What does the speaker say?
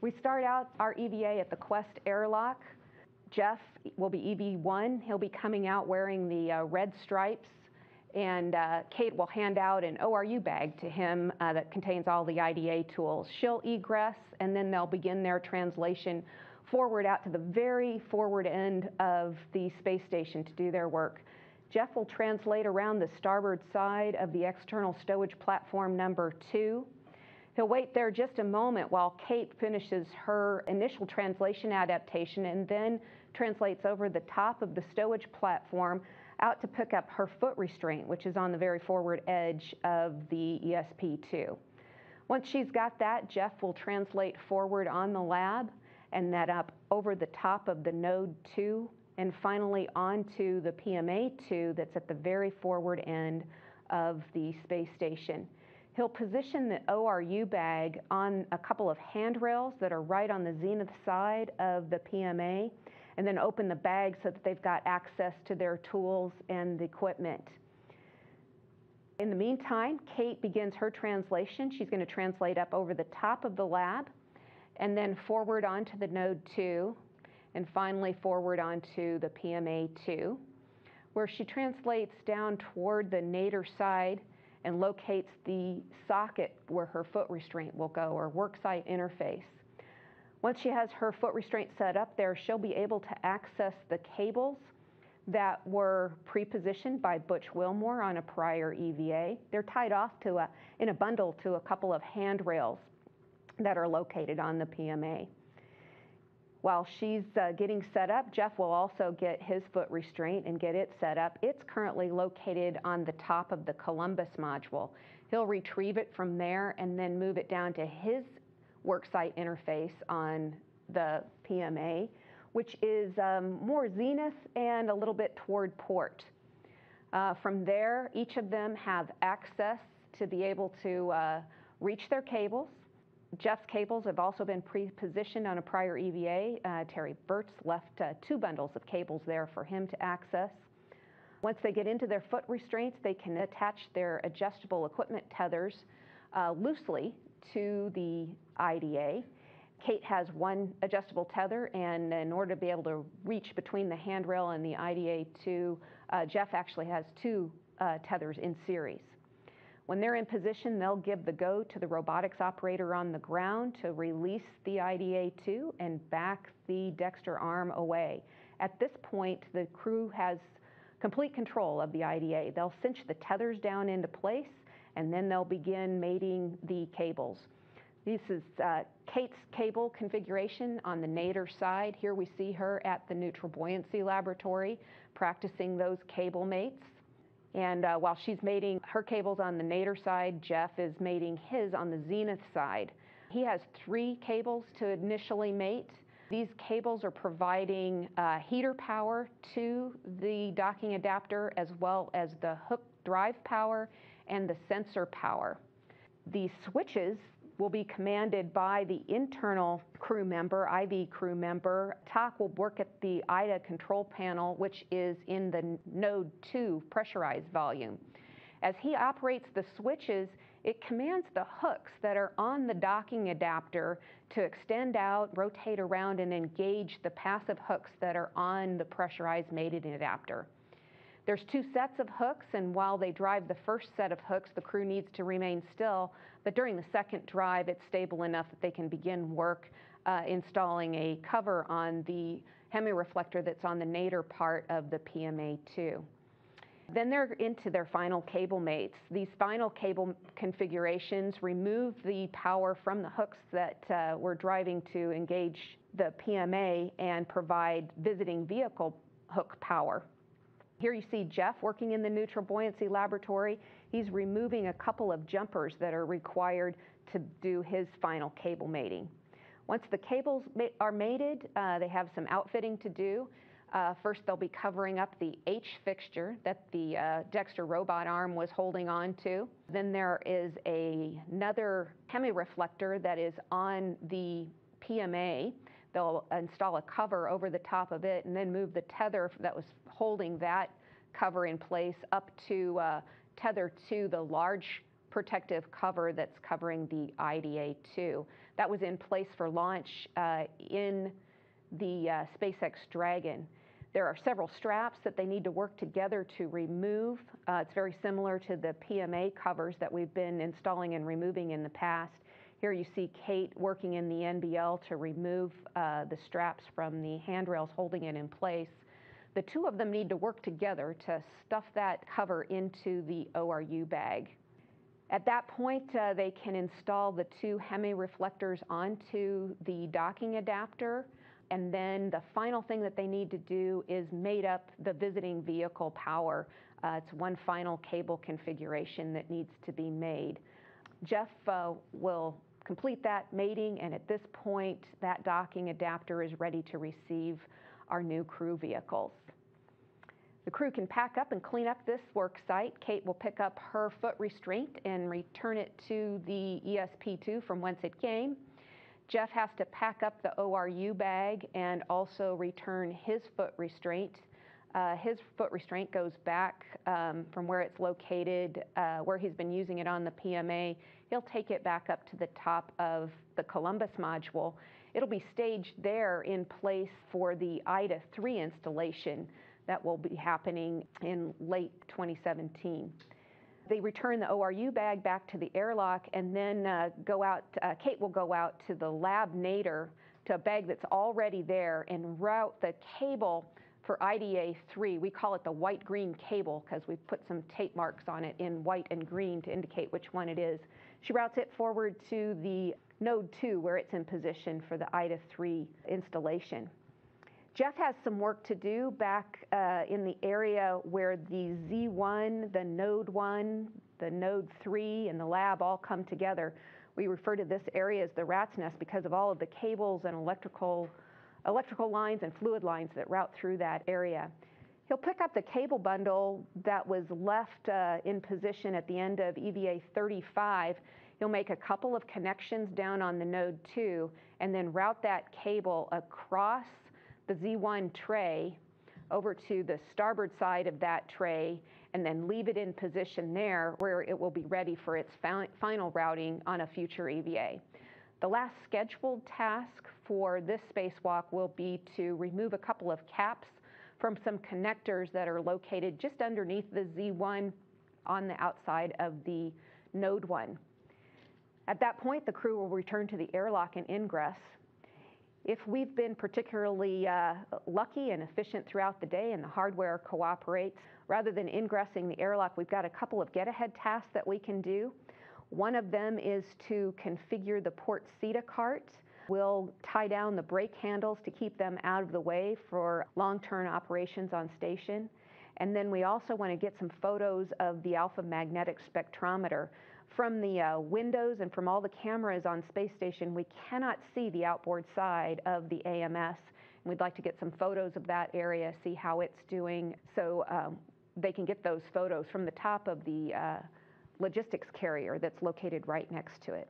We start out our EVA at the Quest airlock. Jeff will be EV1. He'll be coming out wearing the uh, red stripes, and uh, Kate will hand out an ORU bag to him uh, that contains all the IDA tools. She'll egress, and then they'll begin their translation forward out to the very forward end of the space station to do their work. Jeff will translate around the starboard side of the external stowage platform number two. He'll wait there just a moment while Kate finishes her initial translation adaptation and then translates over the top of the stowage platform out to pick up her foot restraint, which is on the very forward edge of the ESP2. Once she's got that, Jeff will translate forward on the lab and that up over the top of the node 2 and finally onto the PMA 2 that's at the very forward end of the space station. He'll position the ORU bag on a couple of handrails that are right on the zenith side of the PMA and then open the bag so that they've got access to their tools and the equipment. In the meantime, Kate begins her translation. She's going to translate up over the top of the lab and then forward onto the node 2 and finally forward onto the PMA 2 where she translates down toward the nadir side and locates the socket where her foot restraint will go or worksite interface. Once she has her foot restraint set up there, she'll be able to access the cables that were pre-positioned by Butch Wilmore on a prior EVA. They're tied off to a, in a bundle to a couple of handrails that are located on the PMA. While she's uh, getting set up, Jeff will also get his foot restraint and get it set up. It's currently located on the top of the Columbus module. He'll retrieve it from there and then move it down to his worksite interface on the PMA, which is um, more zenith and a little bit toward port. Uh, from there, each of them have access to be able to uh, reach their cables. Jeff's cables have also been pre-positioned on a prior EVA. Uh, Terry Virts left uh, two bundles of cables there for him to access. Once they get into their foot restraints, they can attach their adjustable equipment tethers uh, loosely to the IDA. Kate has one adjustable tether, and in order to be able to reach between the handrail and the IDA 2, uh, Jeff actually has two uh, tethers in series. When they're in position, they'll give the go to the robotics operator on the ground to release the IDA 2 and back the Dextre arm away. At this point, the crew has complete control of the IDA. They'll cinch the tethers down into place, and then they'll begin mating the cables. This is uh, Kate's cable configuration on the nadir side. Here we see her at the neutral buoyancy laboratory practicing those cable mates. And uh, while she's mating her cables on the nadir side, Jeff is mating his on the zenith side. He has three cables to initially mate. These cables are providing uh, heater power to the docking adapter as well as the hook drive power and the sensor power. These switches will be commanded by the internal crew member, IV crew member. TOC will work at the IDA control panel, which is in the node 2 pressurized volume. As he operates the switches, it commands the hooks that are on the docking adapter to extend out, rotate around, and engage the passive hooks that are on the pressurized mated adapter. There's two sets of hooks, and while they drive the first set of hooks, the crew needs to remain still. But during the second drive, it's stable enough that they can begin work uh, installing a cover on the hemireflector that's on the nadir part of the PMA2. Then they're into their final cable mates. These final cable configurations remove the power from the hooks that uh, we're driving to engage the PMA and provide visiting vehicle hook power. Here you see Jeff working in the neutral buoyancy laboratory. He's removing a couple of jumpers that are required to do his final cable mating. Once the cables are mated, uh, they have some outfitting to do. Uh, first, they'll be covering up the H fixture that the uh, Dextre robot arm was holding on to. Then there is a, another hemireflector that is on the PMA They'll install a cover over the top of it and then move the tether that was holding that cover in place up to uh, tether to the large protective cover that's covering the IDA-2. That was in place for launch uh, in the uh, SpaceX Dragon. There are several straps that they need to work together to remove. Uh, it's very similar to the PMA covers that we've been installing and removing in the past. Here you see Kate working in the NBL to remove uh, the straps from the handrails holding it in place. The two of them need to work together to stuff that cover into the ORU bag. At that point, uh, they can install the two Hemi reflectors onto the docking adapter. And then the final thing that they need to do is mate up the visiting vehicle power. Uh, it's one final cable configuration that needs to be made. Jeff uh, will complete that mating, and at this point, that docking adapter is ready to receive our new crew vehicles. The crew can pack up and clean up this work site. Kate will pick up her foot restraint and return it to the ESP2 from whence it came. Jeff has to pack up the ORU bag and also return his foot restraint. Uh, his foot restraint goes back um, from where it's located, uh, where he's been using it on the PMA. He'll take it back up to the top of the Columbus module. It'll be staged there in place for the IDA 3 installation that will be happening in late 2017 they return the ORU bag back to the airlock and then uh, go out, uh, Kate will go out to the lab nadir to a bag that's already there and route the cable for IDA 3. We call it the white green cable because we've put some tape marks on it in white and green to indicate which one it is. She routes it forward to the node 2 where it's in position for the IDA 3 installation. Jeff has some work to do back uh, in the area where the Z1, the Node 1, the Node 3, and the lab all come together. We refer to this area as the rat's nest because of all of the cables and electrical, electrical lines and fluid lines that route through that area. He'll pick up the cable bundle that was left uh, in position at the end of EVA 35. He'll make a couple of connections down on the node 2 and then route that cable across the Z1 tray over to the starboard side of that tray and then leave it in position there where it will be ready for its final routing on a future EVA. The last scheduled task for this spacewalk will be to remove a couple of caps from some connectors that are located just underneath the Z1 on the outside of the Node 1. At that point, the crew will return to the airlock and ingress if we've been particularly uh, lucky and efficient throughout the day and the hardware cooperates, rather than ingressing the airlock, we've got a couple of get-ahead tasks that we can do. One of them is to configure the port CETA cart. We'll tie down the brake handles to keep them out of the way for long-term operations on station. And then we also want to get some photos of the alpha magnetic spectrometer from the uh, windows and from all the cameras on space station, we cannot see the outboard side of the AMS. And we'd like to get some photos of that area, see how it's doing, so um, they can get those photos from the top of the uh, logistics carrier that's located right next to it.